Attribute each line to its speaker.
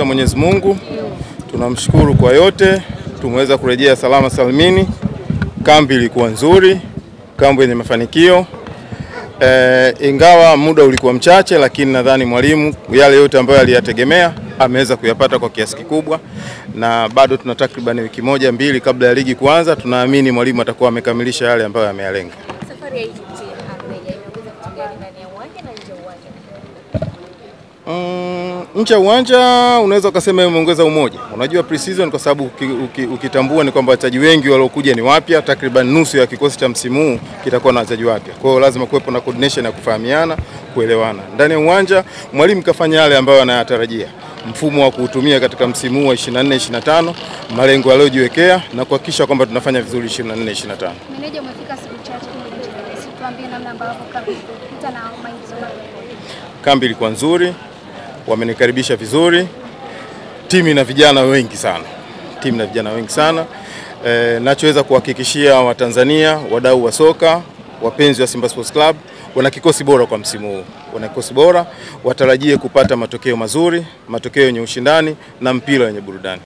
Speaker 1: za Mwenyezi Mungu, tunamshukuru kwa yote, tumeweza kurejea salama salmini. Kambi ilikuwa nzuri, kambi yenye mafanikio e, ingawa muda ulikuwa mchache, lakini nadhani mwalimu yale yote ambayo aliyategemea ameweza kuyapata kwa kiasi kikubwa, na bado tuna takriban wiki moja mbili kabla ya ligi kuanza. Tunaamini mwalimu atakuwa amekamilisha yale ambayo ameyalenga. Mm, nje ya uwanja unaweza ukasema imeongeza umoja. Unajua pre-season kwa sababu uki, uki, ukitambua ni kwamba wachezaji wengi waliokuja ni wapya, takriban nusu ya kikosi cha msimu huu kitakuwa na wachezaji wapya. Kwa hiyo lazima kuwepo na coordination ya kufahamiana, kuelewana. Ndani ya uwanja mwalimu kafanya yale ambayo anayatarajia. Mfumo wa kuutumia katika msimu wa 24 25, malengo aliyojiwekea na kuhakikisha kwamba tunafanya vizuri 24 25.
Speaker 2: Meneja, umefika siku chache tuambie namna ambavyo kambi na maingizo.
Speaker 1: Kambi ilikuwa nzuri, wamenikaribisha vizuri. Timu ina vijana wengi sana, timu ina vijana wengi sana. E, nachoweza kuhakikishia Watanzania, wadau wa soka, wapenzi wa Simba Sports Club, wana kikosi bora kwa msimu huu, wana kikosi bora, watarajie kupata matokeo mazuri, matokeo yenye ushindani na mpira wenye burudani.